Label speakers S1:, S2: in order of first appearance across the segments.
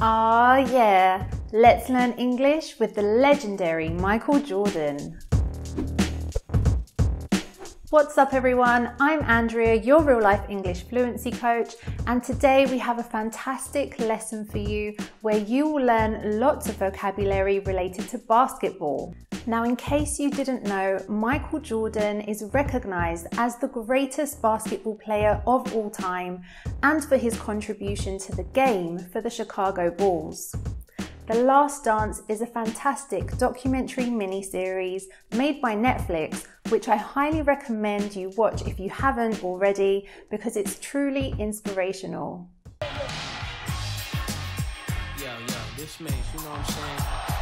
S1: Ah, yeah. Let's learn English with the legendary Michael Jordan. What's up, everyone? I'm Andrea, your real life English fluency coach, and today we have a fantastic lesson for you where you will learn lots of vocabulary related to basketball. Now, in case you didn't know, Michael Jordan is recognized as the greatest basketball player of all time and for his contribution to the game for the Chicago Bulls. The Last Dance is a fantastic documentary miniseries made by Netflix, which I highly recommend you watch if you haven't already because it's truly inspirational.
S2: Yo, yo, this makes, you know what I'm saying?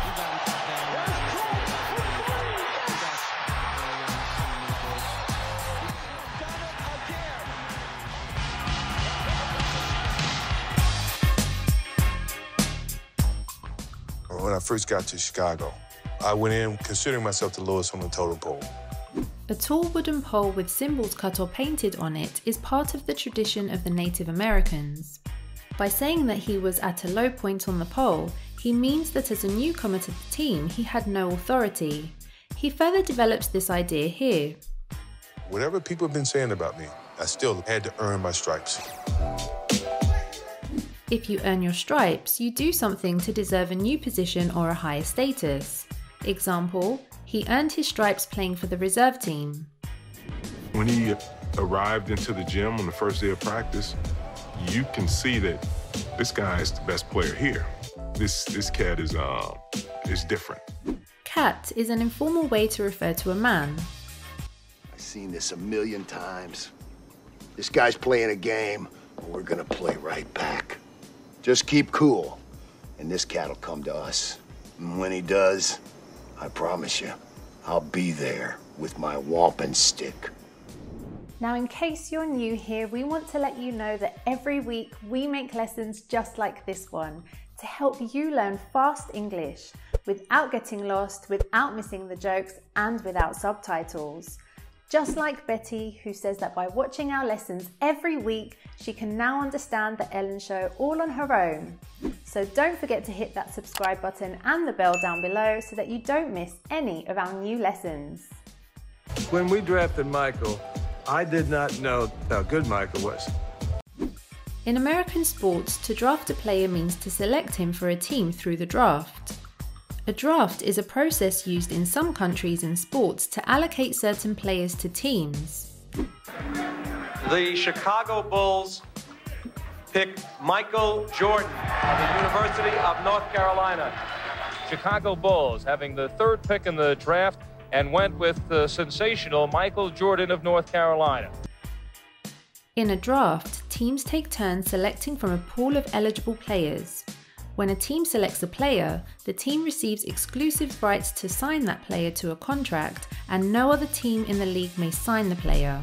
S2: You got
S3: when I first got to Chicago. I went in considering myself the lowest on the totem pole.
S1: A tall wooden pole with symbols cut or painted on it is part of the tradition of the Native Americans. By saying that he was at a low point on the pole, he means that as a newcomer to the team, he had no authority. He further develops this idea here.
S3: Whatever people have been saying about me, I still had to earn my stripes.
S1: If you earn your stripes, you do something to deserve a new position or a higher status. Example, he earned his stripes playing for the reserve team.
S3: When he arrived into the gym on the first day of practice, you can see that this guy is the best player here. This this cat is uh is different.
S1: Cat is an informal way to refer to a man.
S4: I've seen this a million times. This guy's playing a game, we're gonna play right back. Just keep cool, and this cat'll come to us. And when he does, I promise you, I'll be there with my wampin stick.
S1: Now, in case you're new here, we want to let you know that every week we make lessons just like this one to help you learn fast English without getting lost, without missing the jokes, and without subtitles. Just like Betty, who says that by watching our lessons every week, she can now understand The Ellen Show all on her own. So don't forget to hit that subscribe button and the bell down below so that you don't miss any of our new lessons.
S5: When we drafted Michael, I did not know how good Michael was.
S1: In American sports, to draft a player means to select him for a team through the draft. A draft is a process used in some countries in sports to allocate certain players to teams.
S6: The Chicago Bulls picked Michael Jordan of the University of North Carolina.
S7: Chicago Bulls having the third pick in the draft and went with the sensational Michael Jordan of North Carolina.
S1: In a draft, teams take turns selecting from a pool of eligible players. When a team selects a player, the team receives exclusive rights to sign that player to a contract, and no other team in the league may sign the player.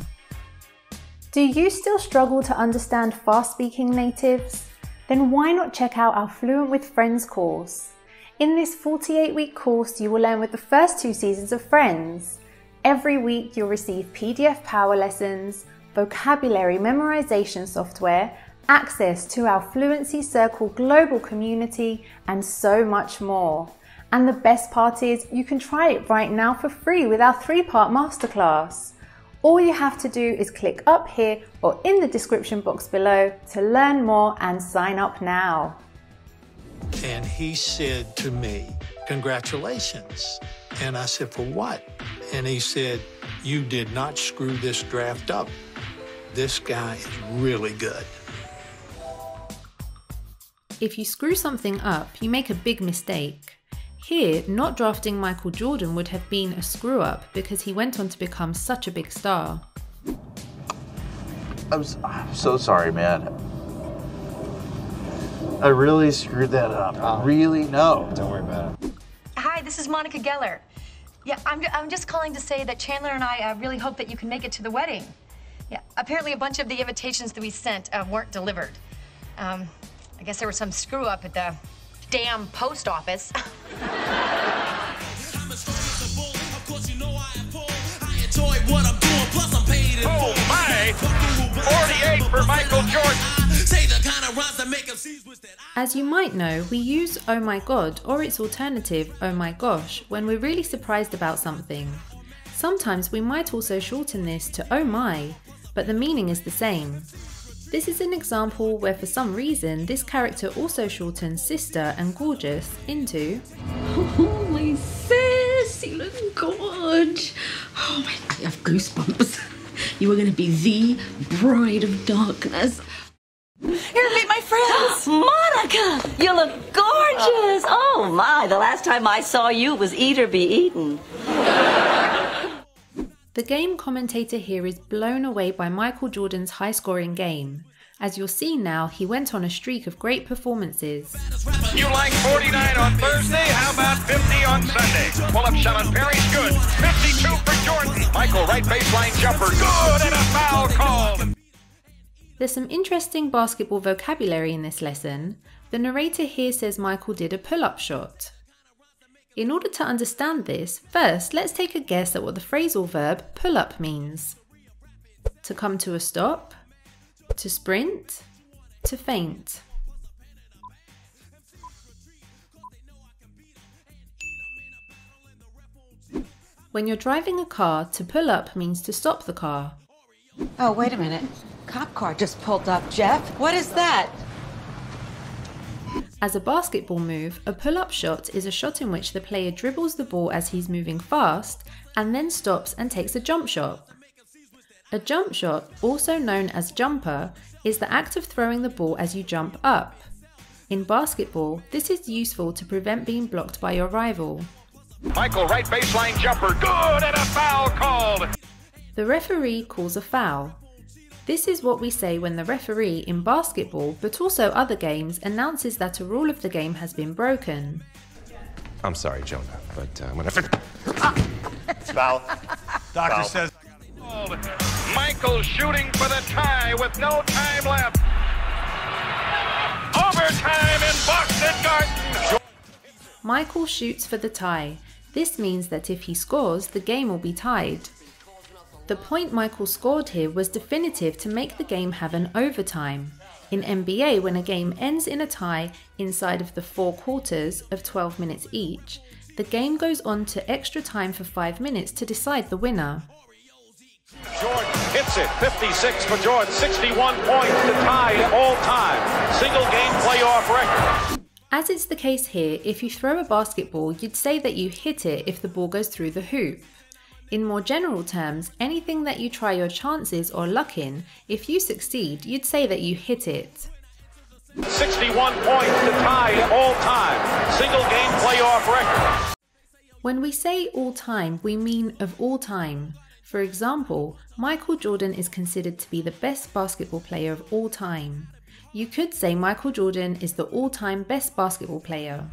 S1: Do you still struggle to understand fast speaking natives? Then why not check out our Fluent with Friends course? In this 48 week course, you will learn with the first two seasons of Friends. Every week, you'll receive PDF power lessons, vocabulary memorization software, access to our Fluency Circle global community, and so much more. And the best part is you can try it right now for free with our three part masterclass. All you have to do is click up here or in the description box below to learn more and sign up now.
S8: And he said to me, Congratulations. And I said, For what? And he said, You did not screw this draft up. This guy is really good.
S1: If you screw something up, you make a big mistake. Here, not drafting Michael Jordan would have been a screw up because he went on to become such a big star.
S9: I'm, I'm so sorry, man. I really screwed that up. Oh. Really? No.
S10: Don't worry about it.
S11: Hi, this is Monica Geller. Yeah, I'm, I'm just calling to say that Chandler and I uh, really hope that you can make it to the wedding. Yeah, apparently a bunch of the invitations that we sent uh, weren't delivered. Um, I guess there was some screw up at the damn post office.
S12: my! 48 for Michael Jordan.
S1: As you might know, we use oh my god or its alternative oh my gosh when we're really surprised about something. Sometimes we might also shorten this to oh my, but the meaning is the same. This is an example where for some reason this character also shortens sister and gorgeous into
S10: Oh my sis, you look good. Oh my, I have goosebumps. You are going to be the bride of darkness.
S12: Here, meet my friends. Monica, you look gorgeous. Oh my, the last time I saw you was Eat or Be Eaten.
S1: The game commentator here is blown away by Michael Jordan's high scoring game. As you'll see now, he went on a streak of great performances.
S13: You like 49 on Thursday? How about 50 on Sunday? Pull up shot on Perry's good. 52 for Jordan. Michael, right baseline jumper. Good and a foul called.
S1: There's some interesting basketball vocabulary in this lesson. The narrator here says Michael did a pull up shot. In order to understand this, first let's take a guess at what the phrasal verb pull up means. To come to a stop, to sprint, to faint. When you're driving a car, to pull up means to stop the car.
S14: Oh, wait a minute. Cop car just pulled up, Jeff. What is that?
S1: As a basketball move, a pull up shot is a shot in which the player dribbles the ball as he's moving fast and then stops and takes a jump shot. A jump shot, also known as jumper, is the act of throwing the ball as you jump up. In basketball, this is useful to prevent being blocked by your rival.
S13: Michael, right baseline jumper. Good and a foul called.
S1: The referee calls a foul. This is what we say when the referee in basketball, but also other games, announces that a rule of the game has been broken.
S15: I'm sorry, Jonah, but uh, when I fin-
S4: Foul.
S13: Doctor
S4: Foul.
S13: says. Michael shooting for the tie with no time left. Overtime in Boston Garden.
S1: Michael shoots for the tie. This means that if he scores, the game will be tied. The point Michael scored here was definitive to make the game have an overtime. In NBA, when a game ends in a tie inside of the four quarters of 12 minutes each, the game goes on to extra time for 5 minutes to decide the winner.
S6: Jordan hits it. 56 for Jordan. 61 points to tie all time. Single game playoff record.
S1: As it's the case here, if you throw a basketball, you'd say that you hit it if the ball goes through the hoop. In more general terms, anything that you try your chances or luck in, if you succeed, you'd say that you hit it.
S6: 61 points to tie all time. Single game playoff record.
S1: When we say all time, we mean of all time. For example, Michael Jordan is considered to be the best basketball player of all time. You could say Michael Jordan is the all time best basketball player.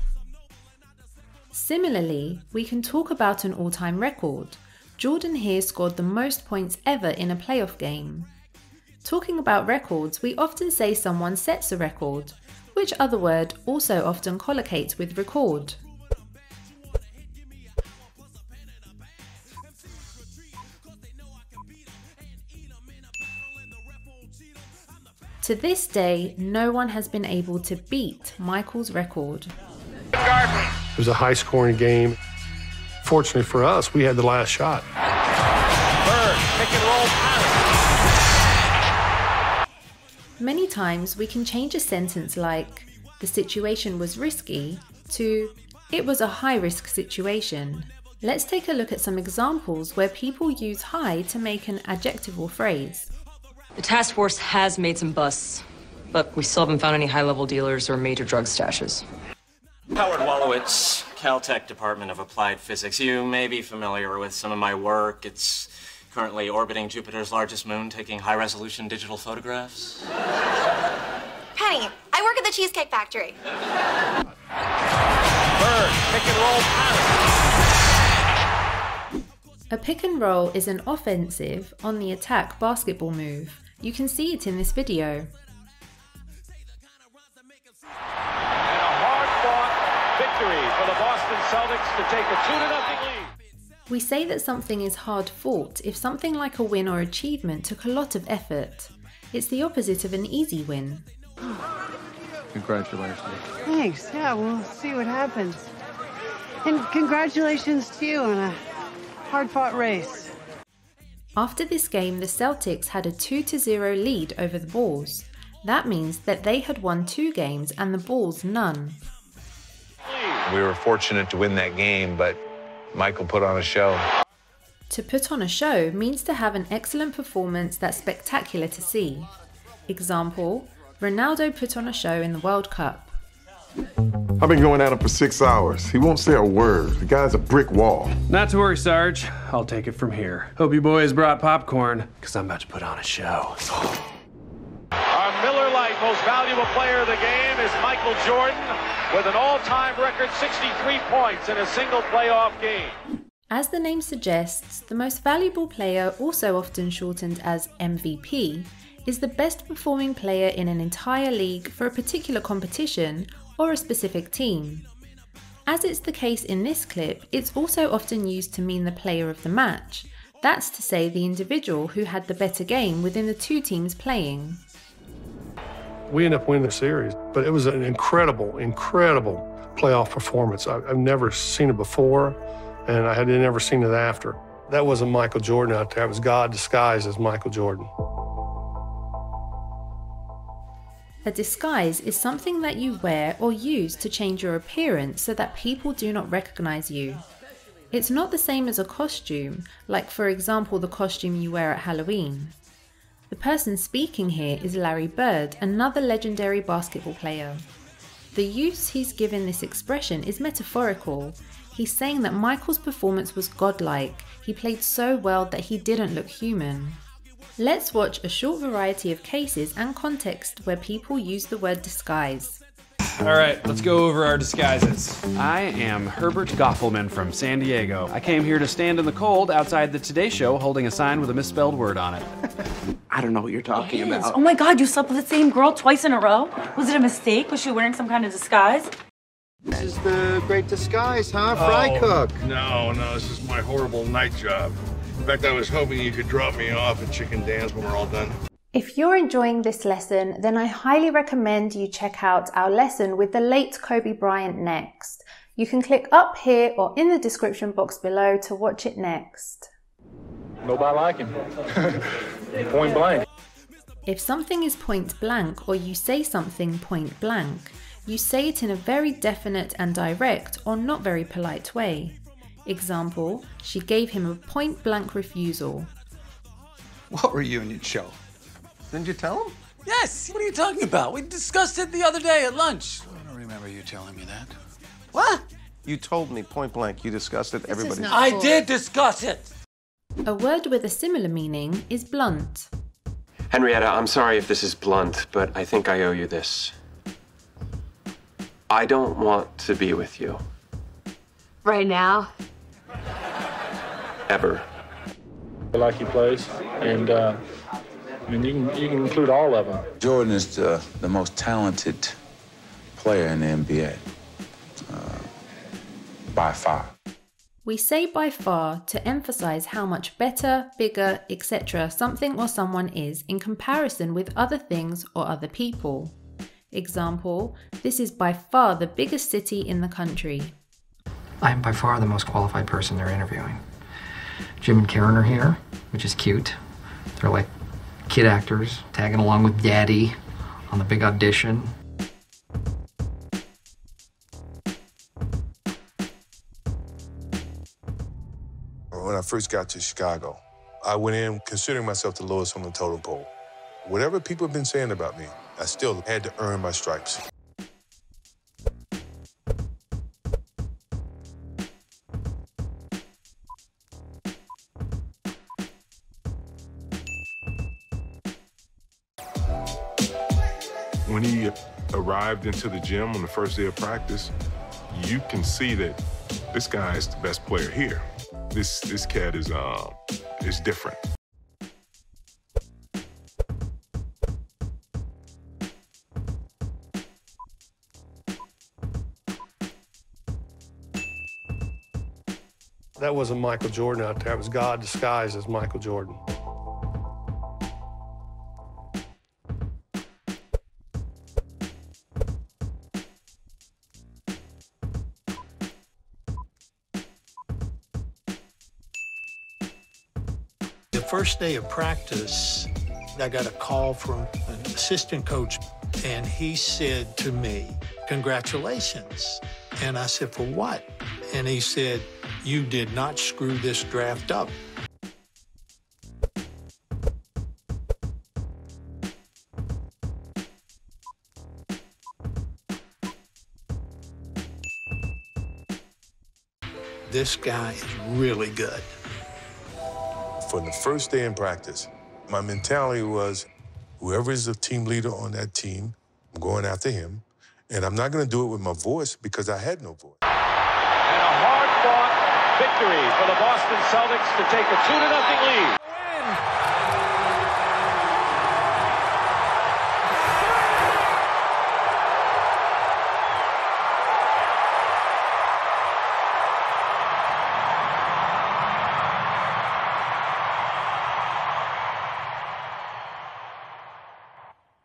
S1: Similarly, we can talk about an all time record. Jordan here scored the most points ever in a playoff game. Talking about records, we often say someone sets a record, which other word also often collocates with record. To this day, no one has been able to beat Michael's record.
S16: It was a high scoring game. Fortunately for us, we had the last shot.
S6: Bird, pick and roll
S1: Many times we can change a sentence like, the situation was risky, to, it was a high risk situation. Let's take a look at some examples where people use high to make an adjectival phrase.
S17: The task force has made some busts, but we still haven't found any high level dealers or major drug stashes.
S18: Howard Wolowitz, Caltech Department of Applied Physics. You may be familiar with some of my work. It's currently orbiting Jupiter's largest moon, taking high resolution digital photographs.
S19: Penny, I work at the Cheesecake Factory.
S6: Bird, pick and roll
S1: A pick and roll is an offensive, on the attack basketball move. You can see it in this video.
S6: Victory for the Boston Celtics to take a 2 0 lead.
S1: We say that something is hard fought if something like a win or achievement took a lot of effort. It's the opposite of an easy win.
S20: Congratulations.
S21: Thanks. Yeah, we'll see what happens. And congratulations to you on a hard fought race.
S1: After this game, the Celtics had a 2 0 lead over the Bulls. That means that they had won two games and the Bulls none.
S22: We were fortunate to win that game, but Michael put on a show.
S1: To put on a show means to have an excellent performance that's spectacular to see. Example Ronaldo put on a show in the World Cup.
S23: I've been going at him for six hours. He won't say a word. The guy's a brick wall.
S24: Not to worry, Sarge. I'll take it from here. Hope you boys brought popcorn, because I'm about to put on a show.
S6: Our Miller Lite most valuable player of the game is Michael Jordan with an all-time record 63 points in a single playoff game.
S1: As the name suggests, the most valuable player, also often shortened as MVP, is the best performing player in an entire league for a particular competition or a specific team. As it's the case in this clip, it's also often used to mean the player of the match. That's to say, the individual who had the better game within the two teams playing.
S16: We end up winning the series, but it was an incredible, incredible playoff performance. I, have never seen it before, and I had never seen it after. That wasn't Michael Jordan out there. It was God disguised as Michael Jordan.
S1: A disguise is something that you wear or use to change your appearance so that people do not recognize you. It's not the same as a costume, like for example the costume you wear at Halloween. The person speaking here is Larry Bird, another legendary basketball player. The use he's given this expression is metaphorical. He's saying that Michael's performance was godlike, he played so well that he didn't look human. Let's watch a short variety of cases and context where people use the word disguise.
S24: All right, let's go over our disguises. I am Herbert Goffelman from San Diego. I came here to stand in the cold outside the Today Show holding a sign with a misspelled word on it.
S25: I don't know what you're talking about.
S26: Oh my god, you slept with the same girl twice in a row? Was it a mistake? Was she wearing some kind of disguise?
S25: This is the great disguise, huh? Oh, Fry
S27: Oh,
S25: cook.
S27: No, no, this is my horrible night job. In fact, I was hoping you could drop me off at Chicken Dan's when we're all done.
S1: If you're enjoying this lesson, then I highly recommend you check out our lesson with the late Kobe Bryant next. You can click up here or in the description box below to watch it next.
S27: Nobody like him. Point blank.
S1: If something is point blank or you say something point blank, you say it in a very definite and direct or not very polite way. Example, she gave him a point blank refusal.
S25: What were you and your show? Didn't you tell him?
S28: Yes, what are you talking about? We discussed it the other day at lunch.
S25: I don't remember you telling me that.
S28: What?
S15: You told me point blank. You discussed it. Everybody.
S28: I did discuss it.
S1: A word with a similar meaning is blunt.
S15: Henrietta, I'm sorry if this is blunt, but I think I owe you this. I don't want to be with you.
S29: Right now?
S15: Ever.
S27: I like he plays, and uh, I mean, you can, you can include all of them.
S30: Jordan is the, the most talented player in the NBA. Uh, by far.
S1: We say by far to emphasize how much better, bigger, etc. something or someone is in comparison with other things or other people. Example, this is by far the biggest city in the country.
S31: I am by far the most qualified person they're interviewing. Jim and Karen are here, which is cute. They're like kid actors tagging along with Daddy on the big audition.
S23: When I first got to Chicago, I went in considering myself the lowest on the totem pole. Whatever people have been saying about me, I still had to earn my stripes.
S3: Arrived into the gym on the first day of practice, you can see that this guy is the best player here. This this cat is uh is different.
S16: That wasn't Michael Jordan out there. It was God disguised as Michael Jordan.
S32: First day of practice, I got a call from an assistant coach, and he said to me, Congratulations. And I said, For what? And he said, You did not screw this draft up. This guy is really good.
S23: For the first day in practice, my mentality was whoever is the team leader on that team, I'm going after him. And I'm not going to do it with my voice because I had no voice.
S6: And a hard-fought victory for the Boston Celtics to take a 2-0 lead.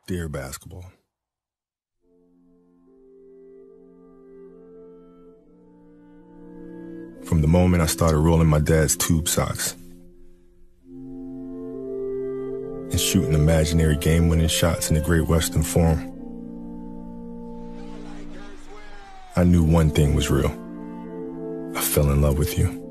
S33: Dear basketball. From the moment I started rolling my dad's tube socks and shooting imaginary game winning shots in the Great Western Forum, I knew one thing was real. I fell in love with you.